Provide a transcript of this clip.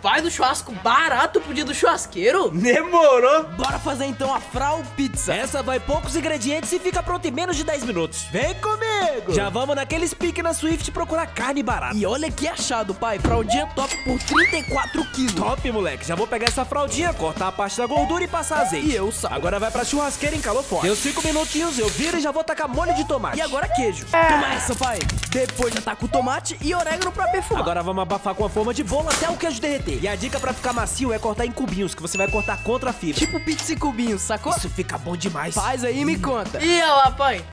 Faz o churrasco barato pro dia do churrasqueiro. Demorou. Bora fazer então a Frau Pizza. Essa vai poucos ingredientes e fica pronta em menos de 10 minutos. Vem comigo! Já vamos naqueles pique na Swift procurar carne barata. E olha que achado, pai. Fraldinha top por 34 quilos. Top, moleque. Já vou pegar essa fraldinha, cortar a parte da gordura e passar azeite. E eu salvo. Agora vai pra churrasqueira em calor forte. Deu 5 minutinhos, eu viro e já vou tacar molho de tomate. E agora queijo. Toma essa, pai. Depois já tá com tomate e orégano pra perfumar. Agora vamos abafar com a forma de bolo até o queijo derreter. E a dica pra ficar macio é cortar em cubinhos, que você vai cortar contra a fibra. Tipo pizza em cubinhos, sacou? Isso fica bom demais. Faz aí e me conta. E olha lá, pai.